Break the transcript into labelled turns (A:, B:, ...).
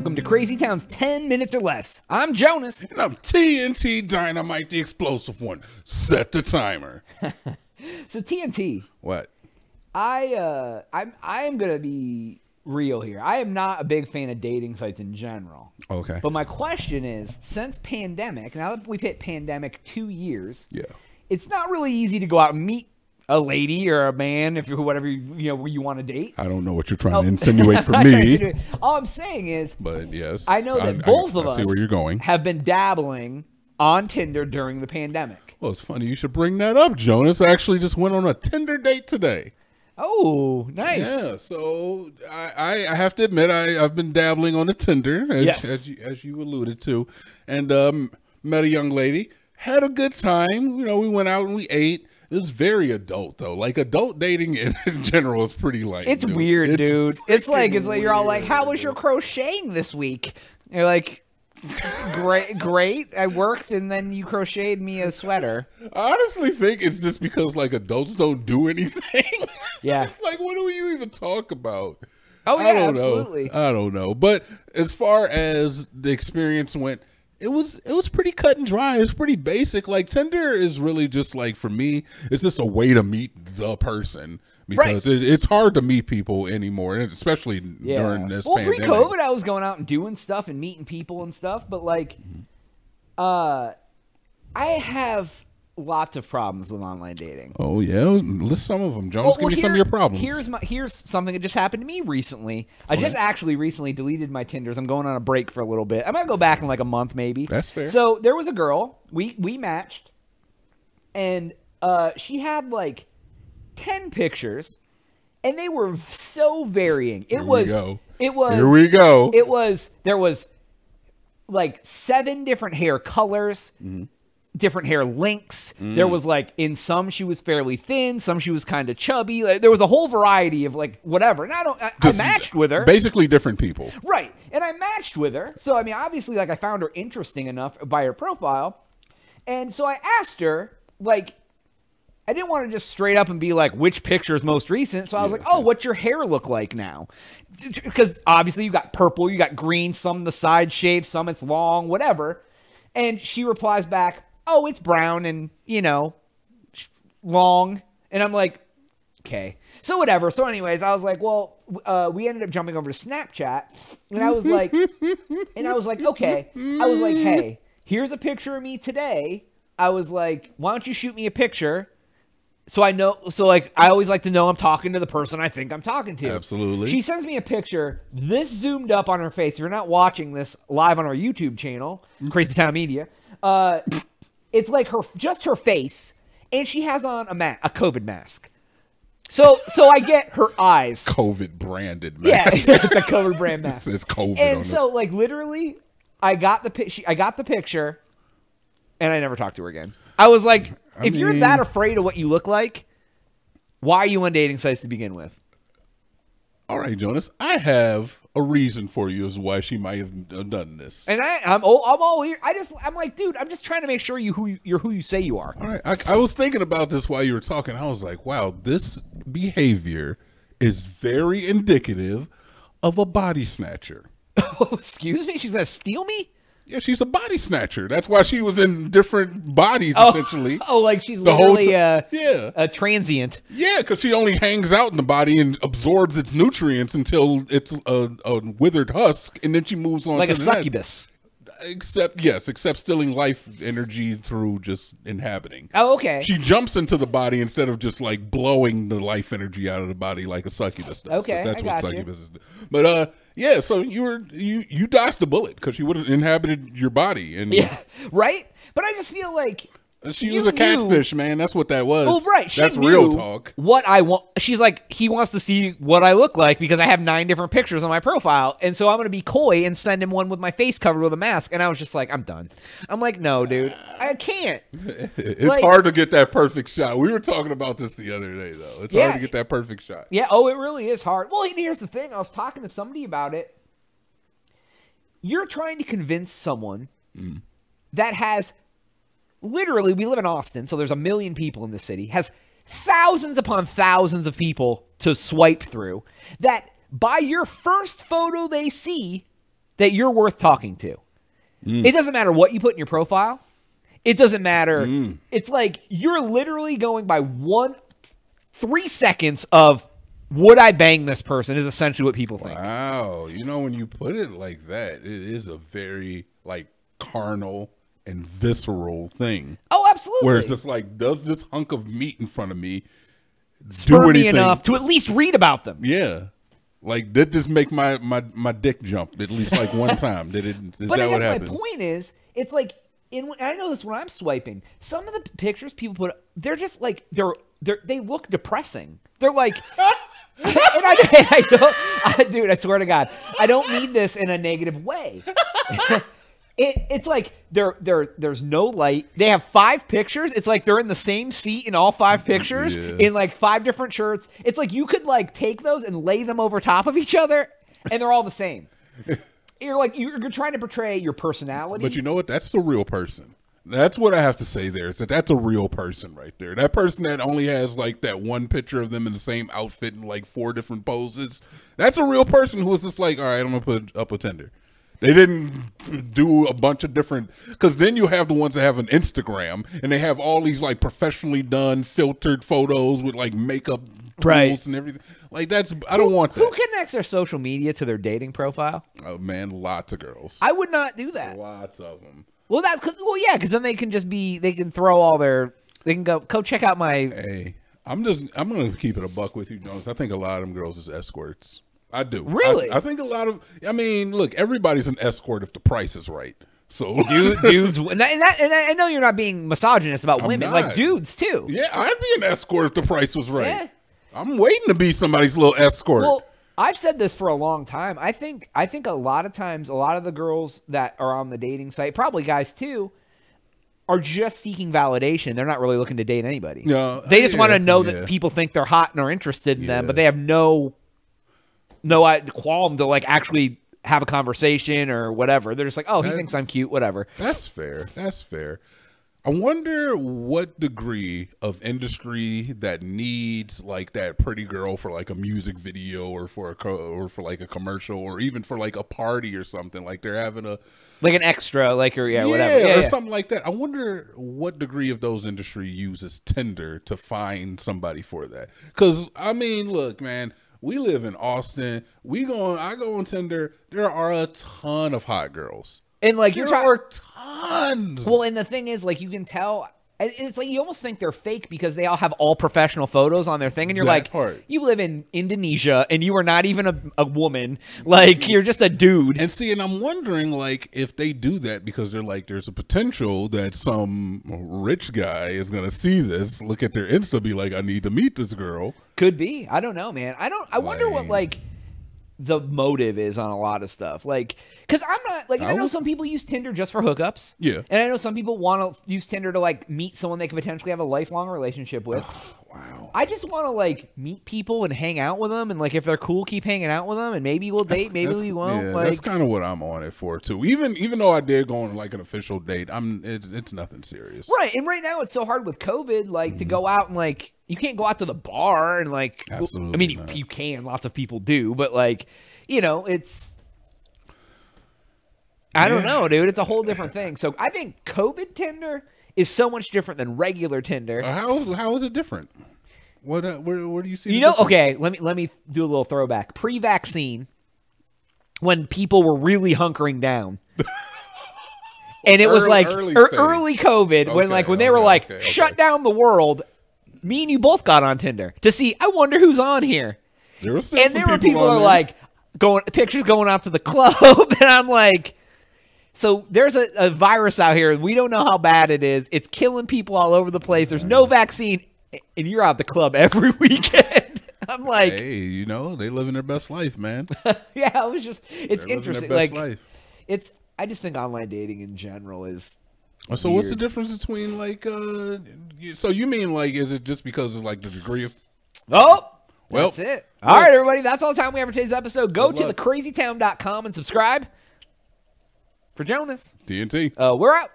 A: Welcome to Crazy Town's 10 Minutes or Less. I'm Jonas.
B: And I'm TNT Dinomight, the explosive one. Set the timer.
A: So TNT,
B: What?
A: I uh I'm I am gonna be real here. I am not a big fan of dating sites in general.
B: Okay.
A: But my question is, since pandemic, now that we've hit pandemic two years,
B: yeah.
A: it's not really easy to go out and meet a lady or a man if you're whatever you, you know you want to date.
B: I don't know what you're trying
A: Oh.
B: to insinuate for
A: I'm not trying to
B: me.
A: All I'm saying is,
B: but yes.
A: I know that
B: I-
A: both
B: I,
A: of
B: I
A: us
B: see where you're going.
A: have been dabbling on Tinder during the pandemic.
B: Well, it's funny you should bring that up, Jonas. I actually just went on a Tinder date today.
A: Oh, nice.
B: Yeah, so I, I, I have to admit I, I've been dabbling on the Tinder, as,
A: Yes.
B: as, you, as you alluded to, and um, met a young lady. Had a good time. You know, we went out and we ate. It was very adult though. Like adult dating in, general is pretty like
A: It's
B: dude.
A: weird, dude. It's like it's like you're all like, "How was your crocheting this week?" You're like, "Great, great. I worked, and then you crocheted me a sweater."
B: I honestly think it's just because like adults don't do anything.
A: Yeah.
B: it's like what do you even talk about?
A: Oh
B: I
A: yeah,
B: don't
A: absolutely.
B: Know. I don't know. But as far as the experience went, it was it was pretty cut and dry. It was pretty basic. Like Tinder is really just like for me, it's just a way to meet the person because it, it's hard to meet people anymore, and especially
A: yeah.
B: during this
A: well,
B: pandemic.
A: pre-COVID, I was going out and doing stuff and meeting people and stuff, but like, uh, I have lots of problems with online dating.
B: Oh yeah, list some of them. Jones, give me some of your problems.
A: Here's my here's something that just happened to me recently. I just actually recently deleted my Tinders. I'm going on a break for a little bit. I'm gonna go back in like a month maybe.
B: That's fair.
A: So there was a girl we we matched, and uh, she had like ten pictures, and they were so varying. It
B: Here we
A: was
B: go.
A: it was
B: Here we go.
A: It was there was like seven different hair colors
B: Mm-hmm.
A: Different hair lengths.
B: Mm.
A: There was like in some she was fairly thin, some she was kind of chubby. Like, there was a whole variety of like whatever. And I don't. I, I matched with her,
B: Basically, different people.
A: right? And I matched with her. So I mean, obviously, like I found her interesting enough by her profile, and so I asked her like. I didn't want to just straight up and be like, which picture is most recent. So I was
B: Yeah.
A: like, oh, what's your hair look like now? Because obviously you got purple, you got green, some the side shaved, some it's long, whatever. And she replies back, oh, it's brown and, you know, long. And I'm like, okay. So whatever. So anyways, I was like, well, uh, we ended up jumping over to Snapchat, and I was like, and I was like, okay. I was like, hey, here's a picture of me today. I was like, why don't you shoot me a picture? So I know. So like, I always like to know I'm talking to the person I think I'm talking to.
B: Absolutely.
A: She sends me a picture. This zoomed up on her face. If you're not watching this live on our YouTube channel, Crazy Town Media, uh, it's like her just her face, and she has on a ma- a COVID mask. So so I get her eyes.
B: COVID branded.
A: mask.
B: Yeah,
A: it's a COVID brand
B: It
A: mask.
B: it's COVID on
A: And
B: it.
A: so like literally, I got the pi- she, I got the picture, and I never talked to her again. I was like,
B: I
A: if you're that afraid of what you look like, why are you on dating sites to begin with?
B: All right, Jonas. I have a reason for you as why she might have done this.
A: And I, I'm all, I'm all here. I just, I'm like, dude, I'm just trying to make sure you who you, you're who you say you are.
B: All right, I, I was thinking about this while you were talking. I was like, wow, this behavior is very indicative of a body snatcher.
A: Oh, excuse me, she's gonna steal me?
B: Yeah, she's a body snatcher. That's why she was in different bodies, oh. essentially.
A: Oh, like she's
B: The
A: literally a, uh,
B: yeah.
A: a transient.
B: Yeah, because she only hangs out in the body and absorbs its nutrients until it's a, a withered husk, and then she moves on
A: Like a
B: succubus.
A: Succubus.
B: Except, yes, except stealing life energy through just inhabiting.
A: Oh, okay.
B: She jumps into the body instead of just like blowing the life energy out of the body like a succubus does.
A: Okay,
B: that's
A: I
B: what
A: got you.
B: do. But uh, yeah. So you were you you dodged the bullet because she would have inhabited your body, and
A: yeah, right. But I just feel like
B: she
A: you
B: was a
A: knew-
B: catfish, man. That's what that was.
A: Well, right. She
B: That's real talk.
A: What I want. She's like, he wants to see what I look like because I have nine different pictures on my profile, and so I'm gonna be coy and send him one with my face covered with a mask. And I was just like, I'm done. I'm like, no, dude, I can't.
B: It's
A: Like-
B: hard to get that perfect shot. We were talking about this the other day, though. It's
A: Yeah.
B: hard to get that perfect shot.
A: Yeah. Oh, it really is hard. Well, here's the thing. I was talking to somebody about it. You're trying to convince someone
B: Mm.
A: that has literally. We live in Austin, so there's a million people in the city. Has thousands upon thousands of people to swipe through. That by your first photo they see, that you're worth talking to. Mm. It doesn't matter what you put in your profile. It doesn't matter. Mm. It's like you're literally going by one, three seconds of would I bang this person is essentially what people think.
B: Wow, you know when you put it like that, it is a very like carnal and visceral thing.
A: Oh, absolutely.
B: Where it's just like, does this hunk of meat in front of me do
A: Spur me
B: anything?
A: enough to at least read about them.
B: Yeah. Like did this make my my my dick jump at least like one time? Did it? Is
A: But I
B: that what
A: guess my point is, it's like in I know this when I'm swiping. Some of the pictures people put, they're just like they're they they look depressing. They're like, and I, I don't, I, dude, I swear to God, I don't mean this in a negative way. It, it's like there there there's no light. They have five pictures. It's like they're in the same seat in all five pictures
B: Yeah.
A: in like five different shirts. It's like you could like take those and lay them over top of each other, and they're all the same. You're like you're, you're trying to portray your personality.
B: But you know what? That's the real person. That's what I have to say there is that that's a real person right there. That person that only has like that one picture of them in the same outfit in like four different poses. That's a real person who was just like, all right, I'm gonna put up a Tinder. They didn't do a bunch of different because then you have the ones that have an Instagram and they have all these like professionally done filtered photos with like makeup tools
A: Right.
B: and everything. Like that's I don't want
A: Who connects their social media to their dating profile?
B: Oh man, lots of girls.
A: I would not do that.
B: Lots of them.
A: Well, that's 'cause- well, yeah, because then they can just be they can throw all their they can go go check out my
B: Hey, I'm just I'm gonna keep it a buck with you, Jones. I think a lot of them girls is escorts. I do.
A: Really?
B: I, I think a lot of. I mean, look, everybody's an escort if the price is right. So,
A: dude, dudes, and, that, and, that, and I know you're not being misogynist about
B: I'm
A: women,
B: not.
A: like dudes too.
B: yeah, I'd be an escort if the price was right.
A: Yeah.
B: I'm waiting to be somebody's little escort.
A: Well, I've said this for a long time. I think I think a lot of times, a lot of the girls that are on the dating site, probably guys too, are just seeking validation. They're not really looking to date anybody.
B: Yeah,
A: they just
B: yeah,
A: want to know
B: yeah.
A: that people think they're hot and are interested in them, but they have no no uh, qualm to like actually have a conversation or whatever. They're just like, oh, he
B: That-
A: thinks I'm cute, whatever.
B: That's fair. That's fair. I wonder what degree of industry that needs like that pretty girl for like a music video or for a co- or for like a commercial or even for like a party or something like they're having a
A: Like an extra, like or yeah, whatever. Yeah,
B: or
A: yeah.
B: something like that. I wonder what degree of those industry uses Tinder to find somebody for that. Because I mean, look, man, we live in Austin. We go on. I go on Tinder. There are a ton of hot girls.
A: And like you're
B: There
A: talking.
B: are tons.
A: Well, and the thing is, like, you can tell. And It's like you almost think they're fake because they all have all professional photos on their thing, and you're
B: That
A: like,
B: part.
A: you live in Indonesia and you are not even a, a woman. Like, you're just a dude.
B: And see, and I'm wondering, like, if they do that because they're like, there's a potential that some rich guy is gonna see this, look at their Insta, be like, I need to meet this girl.
A: Could be. I don't know, man. I don't. I wonder what
B: Like-
A: like the motive is on a lot of stuff. Like, because I'm not like I,
B: I
A: know
B: would-
A: some people use Tinder just for hookups.
B: Yeah.
A: and I know some people want to use Tinder to like meet someone they could potentially have a lifelong relationship with.
B: Wow.
A: I just want to like meet people and hang out with them, and like if they're cool, keep hanging out with them, and maybe we'll date, maybe
B: That's-
A: we won't.
B: Yeah,
A: like,
B: that's kind of what I'm on it for too. Even even though I did go on like an official date, I'm it's, it's nothing serious.
A: right, and right now it's so hard with COVID, like
B: Mm-hmm.
A: to go out and like you can't go out to the bar and like. I mean, you, you can. Lots of people do, but like, you know, it's. I don't know, dude. It's a whole different thing. So I think COVID Tinder is so much different than regular Tinder.
B: Uh, How how is it different? What uh, where where do you see?
A: You know, okay, let me let me do a little throwback. Pre-vaccine, when people were really hunkering down. And it was
B: Early-
A: like
B: early
A: ear-
B: stage.
A: early COVID when like when they were like
B: okay,
A: shut down the world. Me and you both got on Tinder to see. I wonder who's on here.
B: There
A: And there were people are like going pictures going out to the club, and I'm like, so there's a, a virus out here. We don't know how bad it is. It's killing people all over the place. There's no vaccine, and you're out the club every weekend. I'm like,
B: hey, you know, they living their best life, man.
A: yeah, I was just it's
B: They're
A: interesting. Like
B: life.
A: it's I just think online dating in general is
B: So what's the difference between like uh so you mean like is it just because of like the degree of
A: Oh,
B: Well,
A: that's it. All right, everybody. That's all the time we have for today's episode. Go to thecrazytown.com and subscribe. For Jonas,
B: TNT?
A: uh, we're out.